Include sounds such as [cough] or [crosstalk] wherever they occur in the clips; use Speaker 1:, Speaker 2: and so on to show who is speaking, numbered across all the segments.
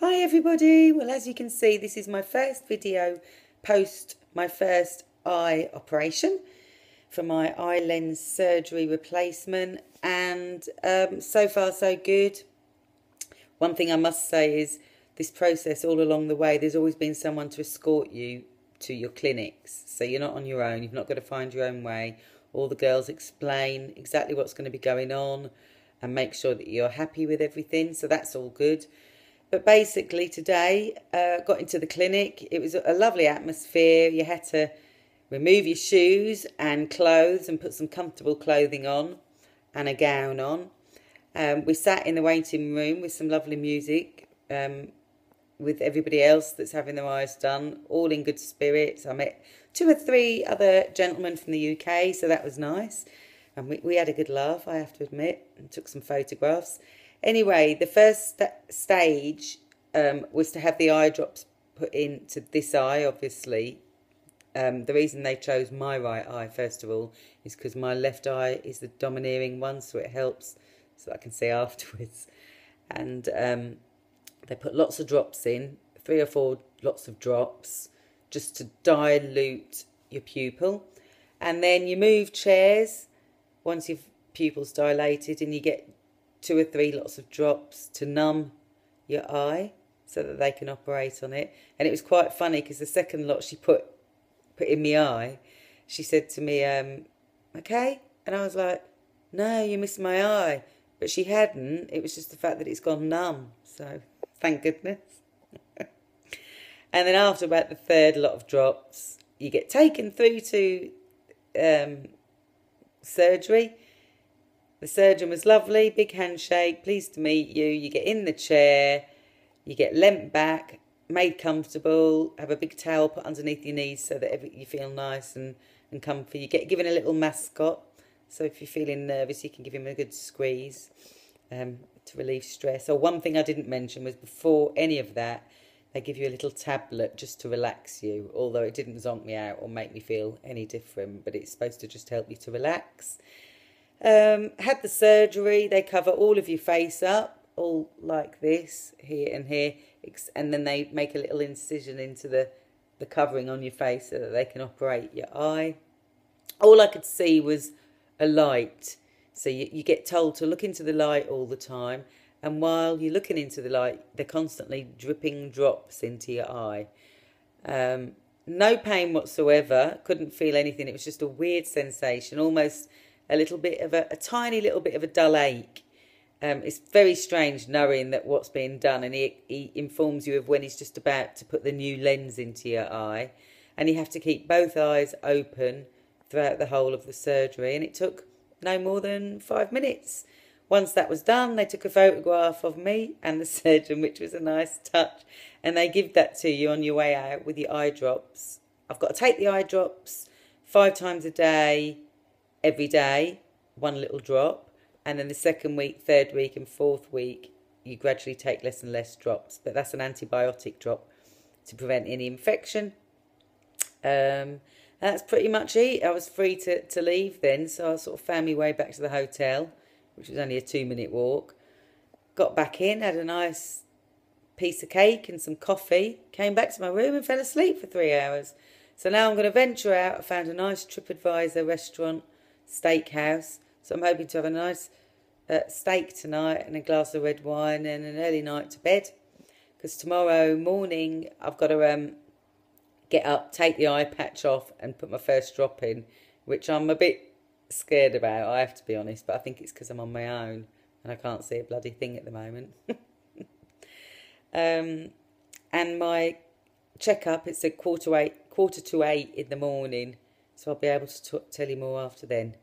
Speaker 1: Hi everybody! Well as you can see this is my first video post my first eye operation for my eye lens surgery replacement and um, so far so good. One thing I must say is this process all along the way there's always been someone to escort you to your clinics so you're not on your own, you've not got to find your own way. All the girls explain exactly what's going to be going on and make sure that you're happy with everything so that's all good. But basically, today, uh, got into the clinic. It was a lovely atmosphere. You had to remove your shoes and clothes and put some comfortable clothing on and a gown on. Um, we sat in the waiting room with some lovely music um, with everybody else that's having their eyes done, all in good spirits. I met two or three other gentlemen from the UK, so that was nice. And we, we had a good laugh, I have to admit, and took some photographs. Anyway, the first st stage um, was to have the eye drops put into this eye, obviously. Um, the reason they chose my right eye, first of all, is because my left eye is the domineering one, so it helps so I can see [laughs] afterwards. And um, they put lots of drops in, three or four lots of drops, just to dilute your pupil. And then you move chairs once your pupil's dilated and you get two or three lots of drops to numb your eye so that they can operate on it. And it was quite funny because the second lot she put put in my eye, she said to me, um, okay? And I was like, no, you missed my eye. But she hadn't. It was just the fact that it's gone numb. So thank goodness. [laughs] and then after about the third lot of drops, you get taken through to um, surgery the surgeon was lovely, big handshake, pleased to meet you. You get in the chair, you get leant back, made comfortable, have a big towel put underneath your knees so that you feel nice and, and comfy. You get given a little mascot, so if you're feeling nervous, you can give him a good squeeze um, to relieve stress. Or oh, one thing I didn't mention was before any of that, they give you a little tablet just to relax you, although it didn't zonk me out or make me feel any different, but it's supposed to just help you to relax. Um, had the surgery. They cover all of your face up, all like this, here and here. And then they make a little incision into the, the covering on your face so that they can operate your eye. All I could see was a light. So you, you get told to look into the light all the time. And while you're looking into the light, they're constantly dripping drops into your eye. Um, no pain whatsoever. Couldn't feel anything. It was just a weird sensation, almost a little bit of a, a tiny little bit of a dull ache. Um, it's very strange knowing that what's being done, and he, he informs you of when he's just about to put the new lens into your eye, and you have to keep both eyes open throughout the whole of the surgery. And it took no more than five minutes. Once that was done, they took a photograph of me and the [laughs] surgeon, which was a nice touch, and they give that to you on your way out with your eye drops. I've got to take the eye drops five times a day every day, one little drop. And then the second week, third week, and fourth week, you gradually take less and less drops. But that's an antibiotic drop to prevent any infection. Um, that's pretty much it. I was free to, to leave then, so I sort of found my way back to the hotel, which was only a two minute walk. Got back in, had a nice piece of cake and some coffee, came back to my room and fell asleep for three hours. So now I'm going to venture out. I found a nice TripAdvisor restaurant steakhouse. So I'm hoping to have a nice uh, steak tonight and a glass of red wine and an early night to bed. Because tomorrow morning I've got to um, get up, take the eye patch off and put my first drop in, which I'm a bit scared about, I have to be honest. But I think it's because I'm on my own and I can't see a bloody thing at the moment. [laughs] um, and my checkup, it's a quarter eight, quarter to eight in the morning. So I'll be able to tell you more after then.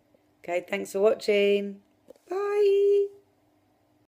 Speaker 1: Okay, thanks for watching. Bye.